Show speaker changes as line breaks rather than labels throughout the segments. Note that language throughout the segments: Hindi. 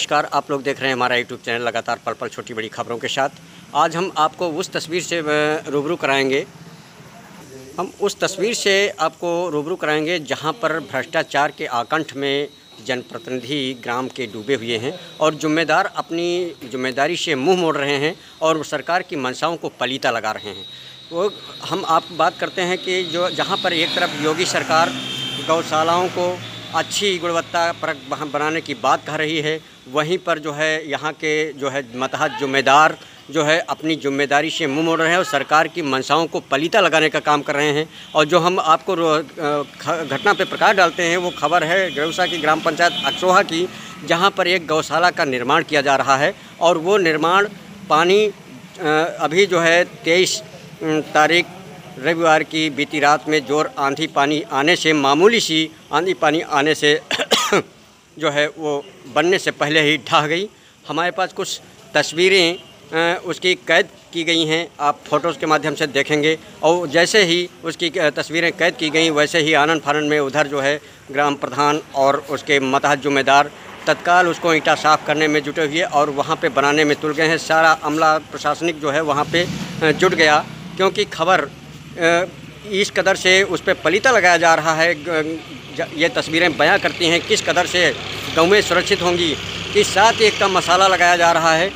नमस्कार, आप लोग देख रहे हैं हमारा यूट्यूब चैनल, लगातार पल पल छोटी बड़ी खबरों के साथ। आज हम आपको उस तस्वीर से रूबरू कराएँगे। हम उस तस्वीर से आपको रूबरू कराएँगे जहाँ पर भ्रष्टाचार के आकंठ में जनप्रतिनिधि ग्राम के डूबे हुए हैं और जिम्मेदार अपनी ज़िम्मेदारी से मुँह मोड़ रहे हैं और सरकार की मंशाओं को पलीता लगा रहे हैं। वो, हम आप बात करते हैं कि जो, जहाँ पर एक तरफ़ योगी सरकार गौशालाओं को अच्छी गुणवत्ता परक बनाने की बात कह रही है वहीं पर जो है, यहाँ के जो है मतहत जिम्मेदार जो है, अपनी ज़िम्मेदारी से मुँह मोड़ रहे हैं और सरकार की मंशाओं को पलीता लगाने का काम कर रहे हैं। और जो हम आपको घटना पे प्रकाश डालते हैं, वो खबर है गौसा की ग्राम पंचायत अक्सोहा की, जहाँ पर एक गौशाला का निर्माण किया जा रहा है और वो निर्माण पानी अभी जो है, तेईस तारीख रविवार की बीती रात में ज़ोर आंधी पानी आने से, मामूली सी आंधी पानी आने से जो है वो बनने से पहले ही ढह गई। हमारे पास कुछ तस्वीरें उसकी कैद की गई हैं। आप फ़ोटोज़ के माध्यम से देखेंगे। और जैसे ही उसकी तस्वीरें कैद की गई, वैसे ही आनंद फानंद में उधर जो है ग्राम प्रधान और उसके मतहत जिम्मेदार तत्काल उसको ईंटा साफ़ करने में जुटे हुए और वहाँ पे बनाने में तुल गए हैं। सारा अमला प्रशासनिक जो है वहाँ पे जुट गया। क्योंकि खबर इस कदर से उस पर पलीता लगाया जा रहा है। ये तस्वीरें बयां करती हैं किस कदर से गौवें सुरक्षित होंगी कि साथ एक का मसाला लगाया जा रहा है,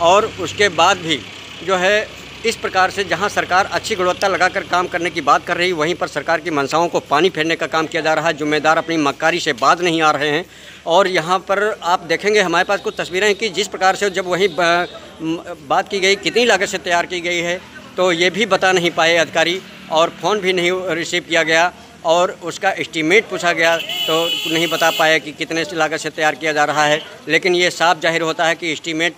और उसके बाद भी जो है इस प्रकार से जहाँ सरकार अच्छी गुणवत्ता लगाकर काम करने की बात कर रही, वहीं पर सरकार की मंशाओं को पानी फेरने का काम किया जा रहा है। जिम्मेदार अपनी मक्कारी से बाज नहीं आ रहे हैं। और यहाँ पर आप देखेंगे, हमारे पास कुछ तस्वीरें हैं कि जिस प्रकार से जब वहीं बात की गई, कितनी लागत से तैयार की गई है तो ये भी बता नहीं पाए अधिकारी, और फ़ोन भी नहीं रिसीव किया गया। और उसका एस्टीमेट पूछा गया तो नहीं बता पाया कि कितने लागत से तैयार किया जा रहा है। लेकिन ये साफ़ ज़ाहिर होता है कि एस्टीमेट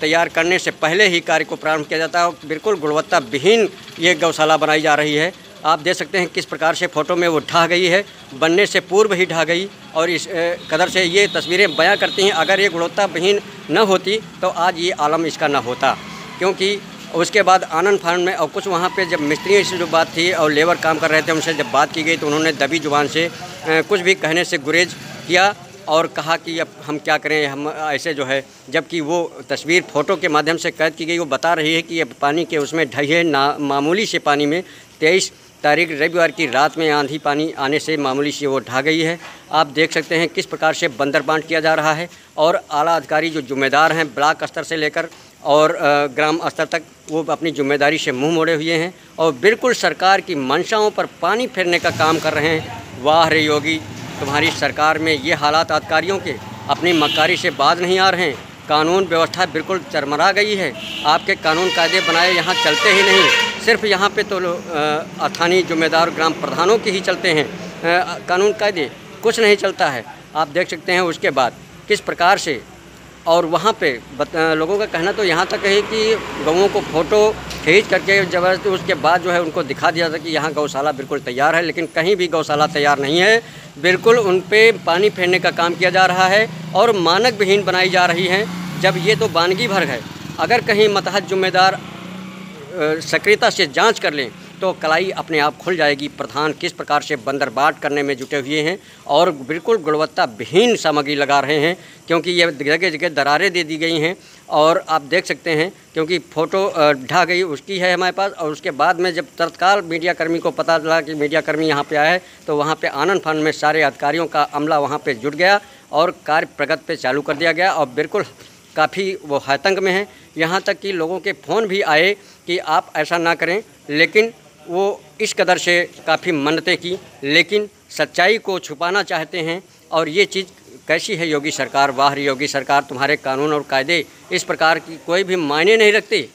तैयार करने से पहले ही कार्य को प्रारंभ किया जाता है बिल्कुल गुणवत्ता विहीन ये गौशाला बनाई जा रही है। आप देख सकते हैं किस प्रकार से फ़ोटो में वो ढह गई है। बनने से पूर्व ही ढह गई और इस कदर से ये तस्वीरें बयां करती हैं। अगर ये गुणवत्ता विहीन न होती तो आज ये आलम इसका न होता, क्योंकि उसके बाद आनंद फानंद में और कुछ वहाँ पे जब मिस्त्रियों से जो बात थी और लेबर काम कर रहे थे, उनसे जब बात की गई तो उन्होंने दबी ज़ुबान से कुछ भी कहने से गुरेज किया और कहा कि अब हम क्या करें, हम ऐसे जो है, जबकि वो तस्वीर फ़ोटो के माध्यम से कैद की गई। वो बता रही है कि ये पानी के उसमें ढहे ना, मामूली से पानी में तेईस तारीख रविवार की रात में आंधी पानी आने से मामूली सी वो ढा गई है। आप देख सकते हैं किस प्रकार से बंदर बांट किया जा रहा है और आला अधिकारी जो जिम्मेदार हैं, ब्लॉक स्तर से लेकर और ग्राम स्तर तक वो अपनी ज़िम्मेदारी से मुँह मोड़े हुए हैं और बिल्कुल सरकार की मंशाओं पर पानी फेरने का काम कर रहे हैं। वाह रे योगी तुम्हारी सरकार में ये हालात अधिकारियों के अपनी मक्कारी से बाज नहीं आ रहे हैं। कानून व्यवस्था बिल्कुल चरमरा गई है। आपके कानून कायदे बनाए यहाँ चलते ही नहीं। सिर्फ़ यहाँ पे तो स्थानीय जिम्मेदार ग्राम प्रधानों के ही चलते हैं। आ, कानून कायदे कुछ नहीं चलता है। आप देख सकते हैं उसके बाद किस प्रकार से और वहाँ पे लोगों का कहना तो यहाँ तक है कि गौों को फ़ोटो खींच करके ज़बरदस्ती उसके बाद जो है उनको दिखा दिया था कि यहाँ गौशाला बिल्कुल तैयार है, लेकिन कहीं भी गौशाला तैयार नहीं है। बिल्कुल उन पर पानी फेरने का काम किया जा रहा है और मानक विहीन बनाई जा रही हैं। जब ये तो बानगी भर है, अगर कहीं मतहत जिम्मेदार सक्रियता से जाँच कर लें तो कलाई अपने आप खुल जाएगी। प्रधान किस प्रकार से बंदरबाट करने में जुटे हुए हैं और बिल्कुल गुणवत्ता विहीन सामग्री लगा रहे हैं, क्योंकि ये जगह जगह दरारें दे दी गई हैं। और आप देख सकते हैं, क्योंकि फ़ोटो ढा गई उसकी है हमारे पास और उसके बाद में जब तत्काल मीडियाकर्मी को पता चला कि मीडिया कर्मी यहाँ पे आए तो वहाँ पे आनंद फान में सारे अधिकारियों का अमला वहाँ पे जुट गया और कार्य प्रगति पे चालू कर दिया गया और बिल्कुल काफ़ी वो हैतंग में है। यहाँ तक कि लोगों के फ़ोन भी आए कि आप ऐसा ना करें, लेकिन वो इस कदर से काफ़ी मन्नतें की, लेकिन सच्चाई को छुपाना चाहते हैं। और ये चीज़ कैसी है योगी सरकार, बाहर योगी सरकार, तुम्हारे कानून और कायदे इस प्रकार की कोई भी मायने नहीं रखते?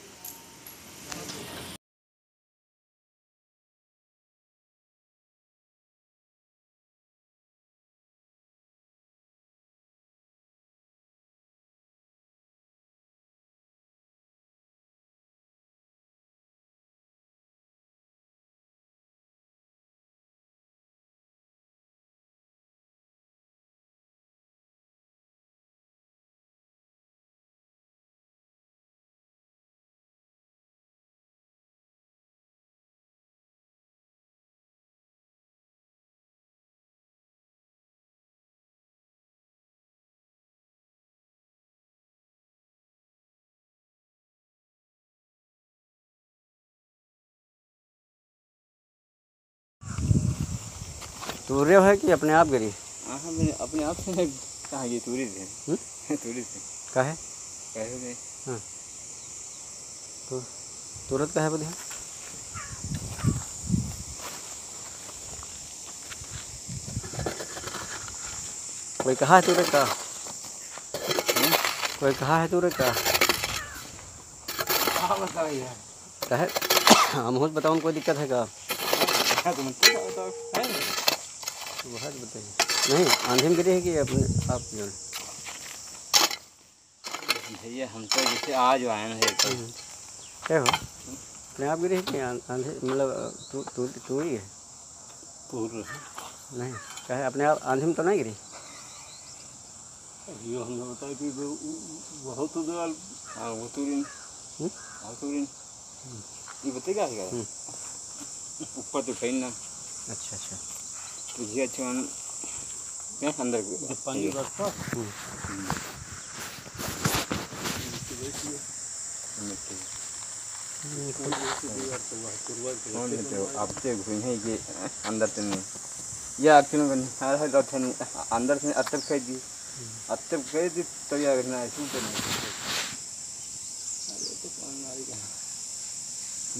तूर रहे हो है कि अपने आप गिरी
हाँ हाँ मैंने अपने आप से नहीं कहाँ ये तूरी थे? तूरी थे
का है?
कैसे थे
तो तुरंत का है कोई कहा है तूरे का? कोई कहा है तूरे का?
हाँ
कहे हम हो बताओ कोई दिक्कत है का
क्या तुम बताओ बताओ है
तो बताइए नहीं आंधी में गिरी है कि अपने आप जो?
भैया हम तो जैसे आज आए हैं तो।
क्या हो अपने आप गिरी है कि आंधी मतलब तू तू तू ही है?
पूर्व।
नहीं क्या है अपने आप आंधी में तो नहीं गिरी?
ये हमने बताया कि बहुत तो दो हाँ वो तूरी
हम्म?
हाँ तूरी ये बताइए क्या? है
हम्म।
ऊपर तो कहीं ना।
अच्छा अच्छा।
तुझे अच्छे मन क्या अंदर पानी तो घुई है ये अंदर से नहीं। ये आखिर में हर हर लौट नहीं। अंदर से अब कह दी। अब कह दी तो ये अगर ना ऐसे तो नहीं। तो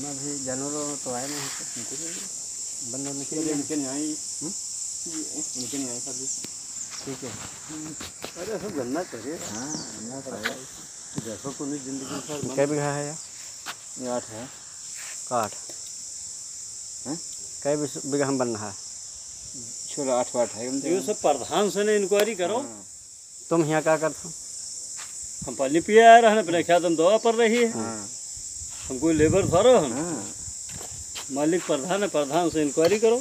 मैं भी जानवरों तो आए नहीं। बंद होने के
ये नहीं आई
ठीक है
अरे सब गन्ना करे हाँ देखो ज़िंदगी सर
कै बीघा है यार
ये आठ है
काठ
हैं?
कै बीघा हम बन रहा है
छोला आठ आठ है
ये सब प्रधान से ने इंक्वायरी करो।
तुम यहाँ क्या करते हो
हम पानी पिए आ रहे हैं अपने ख्याल हम दवा पड़ रही है हम कोई लेबर थोड़ा हम मालिक प्रधान है प्रधान से इंक्वायरी करो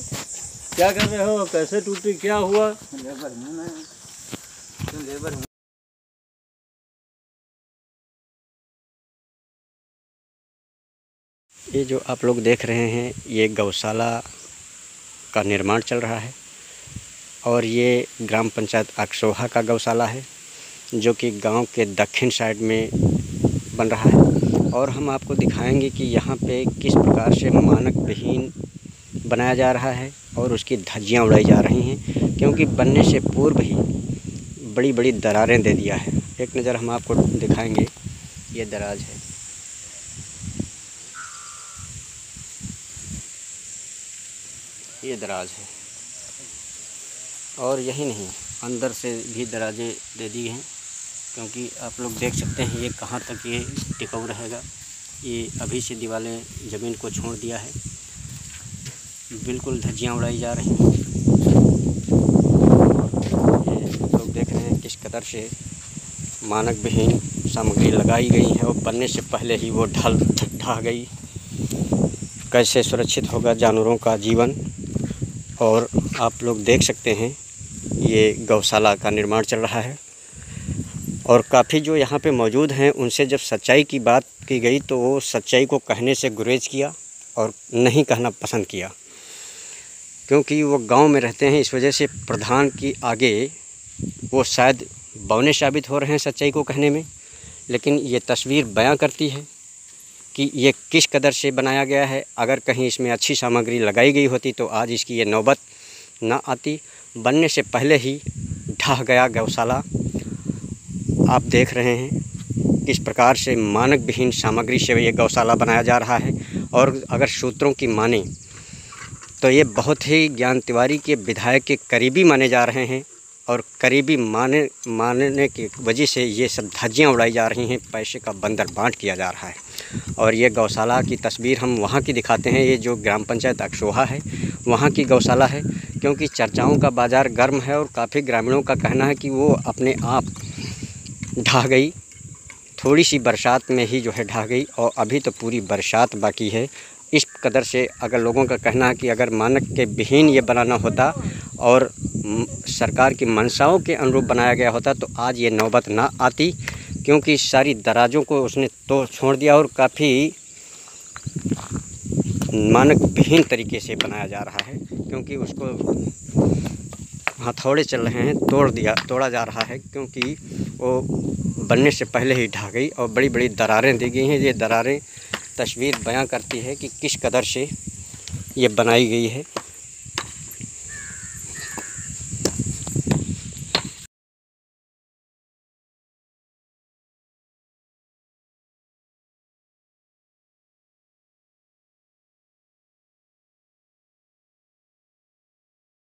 क्या कर रहे हो? कैसे टूटी? क्या हुआ?
लेबर हूँ मैं। तो लेबर हूँ।
ये जो आप लोग देख रहे हैं ये गौशाला का निर्माण चल रहा है और ये ग्राम पंचायत अक्सोहा का गौशाला है जो कि गाँव के दक्षिण साइड में बन रहा है। और हम आपको दिखाएँगे कि यहाँ पे किस प्रकार से मानक विहीन बनाया जा रहा है और उसकी धज्जियाँ उड़ाई जा रही हैं, क्योंकि बनने से पूर्व ही बड़ी बड़ी दरारें दे दिया है। एक नज़र हम आपको दिखाएँगे, ये दराज है। ये दराज है। और यही नहीं, अंदर से भी दराजें दे दी हैं, क्योंकि आप लोग देख सकते हैं ये कहाँ तक ये टिकाऊ रहेगा। ये अभी से दीवारें ज़मीन को छोड़ दिया है। बिल्कुल धज्जियाँ उड़ाई जा रही हैं। लोग देख रहे हैं किस कदर से मानक विहीन सामग्री लगाई गई है और बनने से पहले ही वो ढल ढह गई। कैसे सुरक्षित होगा जानवरों का जीवन? और आप लोग देख सकते हैं, ये गौशाला का निर्माण चल रहा है। और काफ़ी जो यहाँ पे मौजूद हैं, उनसे जब सच्चाई की बात की गई तो वो सच्चाई को कहने से गुरेज किया और नहीं कहना पसंद किया। क्योंकि वो गाँव में रहते हैं, इस वजह से प्रधान की आगे वो शायद बौने साबित हो रहे हैं सच्चाई को कहने में। लेकिन ये तस्वीर बयां करती है कि ये किस कदर से बनाया गया है। अगर कहीं इसमें अच्छी सामग्री लगाई गई होती तो आज इसकी ये नौबत ना आती। बनने से पहले ही ढह गया गौशाला। आप देख रहे हैं किस प्रकार से मानक विहीन सामग्री से ये गौशाला बनाया जा रहा है। और अगर सूत्रों की माने तो ये बहुत ही ज्ञान तिवारी के विधायक के करीबी माने जा रहे हैं और करीबी माने, मानने की वजह से ये सब धज्जियाँ उड़ाई जा रही हैं, पैसे का बंदर बांट किया जा रहा है। और ये गौशाला की तस्वीर हम वहाँ की दिखाते हैं, ये जो ग्राम पंचायत अक्षोहा है, वहाँ की गौशाला है, क्योंकि चर्चाओं का बाज़ार गर्म है और काफ़ी ग्रामीणों का कहना है कि वो अपने आप ढह गई, थोड़ी सी बरसात में ही जो है ढह गई और अभी तो पूरी बरसात बाकी है। इस कदर से अगर लोगों का कहना है कि अगर मानक के विहीन ये बनाना होता और सरकार की मंशाओं के अनुरूप बनाया गया होता तो आज ये नौबत ना आती, क्योंकि सारी दराजों को उसने तो छोड़ दिया और काफ़ी मानक विहीन तरीके से बनाया जा रहा है, क्योंकि उसको हथौड़े चल रहे हैं, तोड़ दिया, तोड़ा जा रहा है, क्योंकि वो बनने से पहले ही ढा गई और बड़ी बड़ी दरारें दी गई हैं। ये दरारें तस्वीर बयां करती है कि किस कदर से ये बनाई गई है।